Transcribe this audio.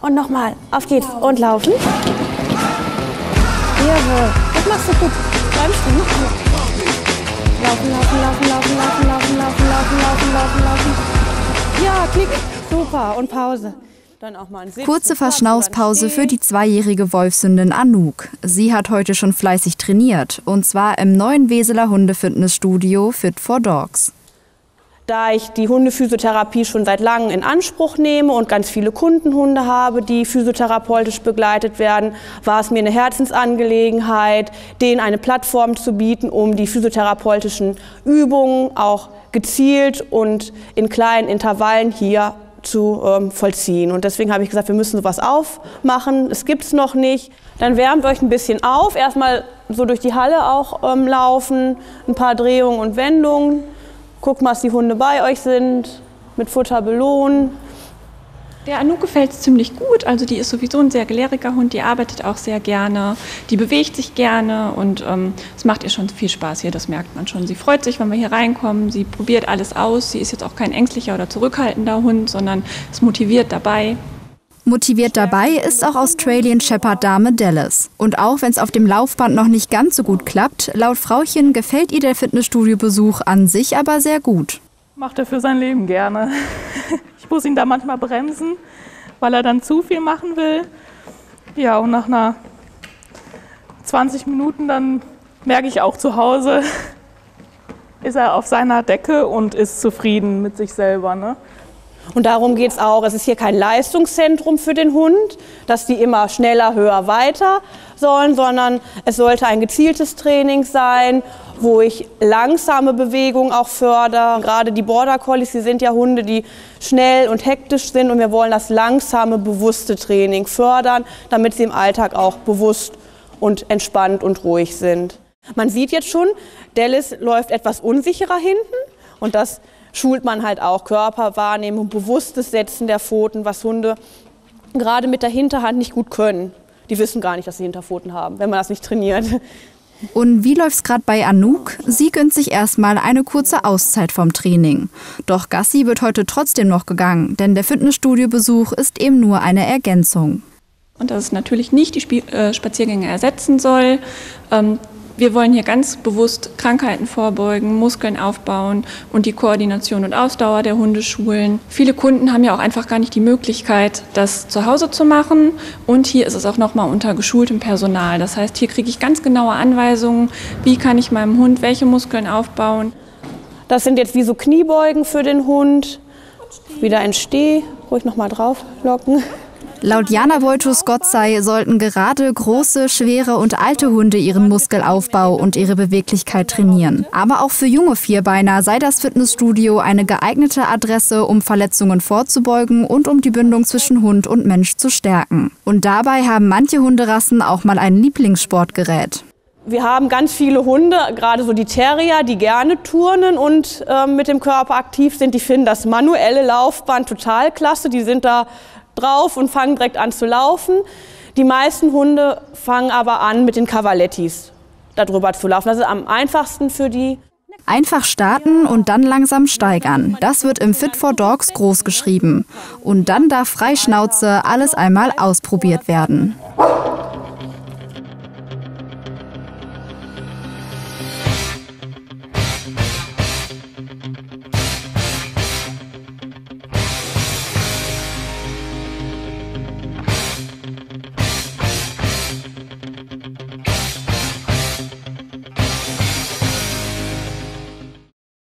Und nochmal. Auf geht's. Und laufen. Jawohl. Das machst du gut. Bleibst du noch Laufen, laufen, laufen, laufen, laufen, laufen, laufen, laufen, laufen, laufen, laufen. Ja, klick. Super. Und Pause. Kurze Verschnaufspause für die zweijährige Wolfsündin Anouk. Sie hat heute schon fleißig trainiert und zwar im neuen Weseler Hundefitnessstudio Fit for Dogs. Da ich die Hundephysiotherapie schon seit langem in Anspruch nehme und ganz viele Kundenhunde habe, die physiotherapeutisch begleitet werden, war es mir eine Herzensangelegenheit, denen eine Plattform zu bieten, um die physiotherapeutischen Übungen auch gezielt und in kleinen Intervallen hier zu ähm, vollziehen. Und deswegen habe ich gesagt, wir müssen sowas aufmachen. Es gibt es noch nicht. Dann wärmt euch ein bisschen auf. Erstmal so durch die Halle auch ähm, laufen, ein paar Drehungen und Wendungen. Guckt mal, dass die Hunde bei euch sind, mit Futter belohnen. Der Anu gefällt es ziemlich gut. Also die ist sowieso ein sehr gelehriger Hund, die arbeitet auch sehr gerne, die bewegt sich gerne und ähm, es macht ihr schon viel Spaß hier, das merkt man schon. Sie freut sich, wenn wir hier reinkommen, sie probiert alles aus. Sie ist jetzt auch kein ängstlicher oder zurückhaltender Hund, sondern ist motiviert dabei. Motiviert dabei ist auch Australian Shepherd Dame Dallas. Und auch wenn es auf dem Laufband noch nicht ganz so gut klappt, laut Frauchen gefällt ihr der Fitnessstudio-Besuch an sich aber sehr gut. Macht er für sein Leben gerne. Ich muss ihn da manchmal bremsen, weil er dann zu viel machen will. Ja, und nach einer 20 Minuten dann merke ich auch zu Hause, ist er auf seiner Decke und ist zufrieden mit sich selber. Ne? Und darum geht es auch. Es ist hier kein Leistungszentrum für den Hund, dass die immer schneller, höher, weiter sollen, sondern es sollte ein gezieltes Training sein, wo ich langsame Bewegungen auch fördere. Gerade die Border Collies, die sind ja Hunde, die schnell und hektisch sind und wir wollen das langsame, bewusste Training fördern, damit sie im Alltag auch bewusst und entspannt und ruhig sind. Man sieht jetzt schon, Dallas läuft etwas unsicherer hinten und das schult man halt auch Körperwahrnehmung, bewusstes Setzen der Pfoten, was Hunde gerade mit der Hinterhand nicht gut können. Die wissen gar nicht, dass sie Hinterpfoten haben, wenn man das nicht trainiert. Und wie läuft's gerade bei Anouk? Sie gönnt sich erstmal eine kurze Auszeit vom Training. Doch Gassi wird heute trotzdem noch gegangen, denn der Fitnessstudio-Besuch ist eben nur eine Ergänzung. Und dass es natürlich nicht die äh, Spaziergänge ersetzen soll. Ähm, wir wollen hier ganz bewusst Krankheiten vorbeugen, Muskeln aufbauen und die Koordination und Ausdauer der Hunde schulen. Viele Kunden haben ja auch einfach gar nicht die Möglichkeit, das zu Hause zu machen. Und hier ist es auch nochmal unter geschultem Personal. Das heißt, hier kriege ich ganz genaue Anweisungen, wie kann ich meinem Hund welche Muskeln aufbauen. Das sind jetzt wie so Kniebeugen für den Hund. Wieder ein Steh, ruhig nochmal drauf locken. Laut Jana Wojtus Gott sei, sollten gerade große, schwere und alte Hunde ihren Muskelaufbau und ihre Beweglichkeit trainieren. Aber auch für junge Vierbeiner sei das Fitnessstudio eine geeignete Adresse, um Verletzungen vorzubeugen und um die Bindung zwischen Hund und Mensch zu stärken. Und dabei haben manche Hunderassen auch mal ein Lieblingssportgerät. Wir haben ganz viele Hunde, gerade so die Terrier, die gerne turnen und äh, mit dem Körper aktiv sind. Die finden das manuelle Laufband total klasse. Die sind da drauf und fangen direkt an zu laufen. Die meisten Hunde fangen aber an, mit den Cavalettis darüber zu laufen. Das ist am einfachsten für die. Einfach starten und dann langsam steigern. Das wird im Fit for Dogs groß geschrieben. Und dann darf Freischnauze alles einmal ausprobiert werden.